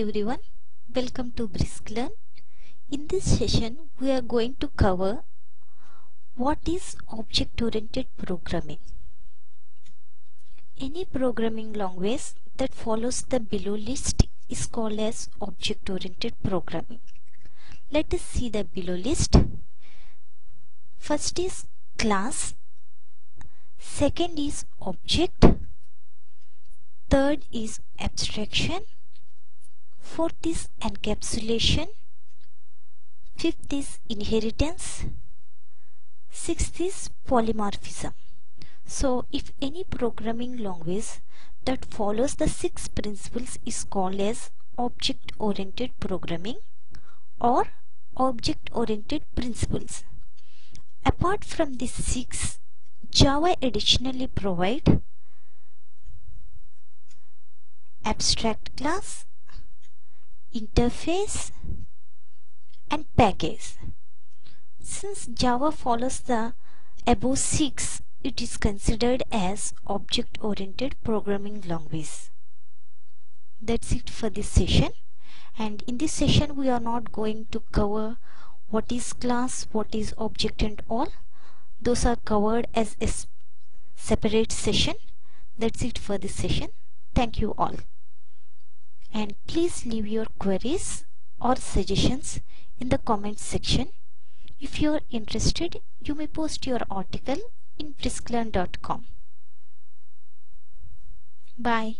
everyone, welcome to Brisk Learn. In this session, we are going to cover what is object-oriented programming. Any programming language that follows the below list is called as object-oriented programming. Let us see the below list. First is class, second is object, third is abstraction, fourth is encapsulation, fifth is inheritance, sixth is polymorphism. So if any programming language that follows the six principles is called as object oriented programming or object oriented principles. Apart from these six, Java additionally provide abstract class, interface and package. Since Java follows the above six, it is considered as object-oriented programming language. That's it for this session and in this session we are not going to cover what is class, what is object and all. Those are covered as a separate session. That's it for this session. Thank you all. And please leave your queries or suggestions in the comments section. If you are interested, you may post your article in brisklearn.com. Bye.